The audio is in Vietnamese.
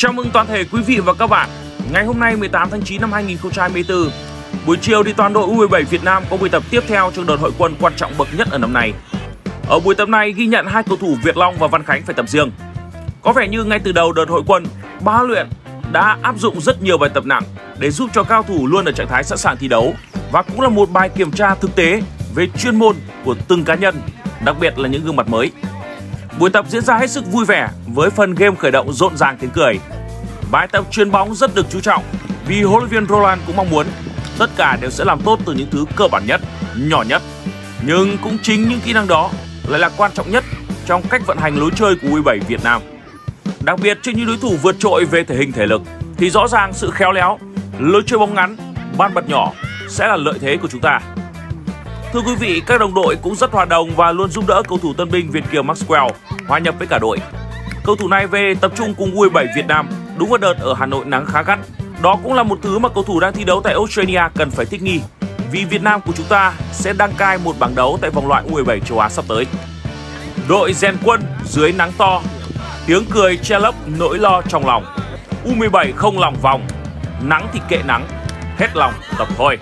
Chào mừng toàn thể quý vị và các bạn. Ngày hôm nay 18 tháng 9 năm 2024, buổi chiều thì toàn đội U17 Việt Nam có buổi tập tiếp theo trong đợt hội quân quan trọng bậc nhất ở năm nay. Ở buổi tập này ghi nhận hai cầu thủ Việt Long và Văn Khánh phải tập riêng. Có vẻ như ngay từ đầu đợt hội quân, ba luyện đã áp dụng rất nhiều bài tập nặng để giúp cho cao thủ luôn ở trạng thái sẵn sàng thi đấu và cũng là một bài kiểm tra thực tế về chuyên môn của từng cá nhân, đặc biệt là những gương mặt mới. Buổi tập diễn ra hết sức vui vẻ với phần game khởi động rộn ràng tiếng cười. Bài tập chuyền bóng rất được chú trọng vì huấn luyện viên Roland cũng mong muốn tất cả đều sẽ làm tốt từ những thứ cơ bản nhất, nhỏ nhất. Nhưng cũng chính những kỹ năng đó lại là quan trọng nhất trong cách vận hành lối chơi của U7 Việt Nam. Đặc biệt trước những đối thủ vượt trội về thể hình thể lực thì rõ ràng sự khéo léo, lối chơi bóng ngắn, ban bật nhỏ sẽ là lợi thế của chúng ta. Thưa quý vị, các đồng đội cũng rất hòa đồng và luôn giúp đỡ cầu thủ tân binh Việt Kiều Maxwell hòa nhập với cả đội. Cầu thủ này về tập trung cùng U17 Việt Nam đúng vào đợt ở Hà Nội nắng khá gắt. Đó cũng là một thứ mà cầu thủ đang thi đấu tại Australia cần phải thích nghi vì Việt Nam của chúng ta sẽ đăng cai một bảng đấu tại vòng loại U17 châu Á sắp tới. Đội rèn quân dưới nắng to, tiếng cười che lấp nỗi lo trong lòng. U17 không lòng vòng, nắng thì kệ nắng, hết lòng tập thôi.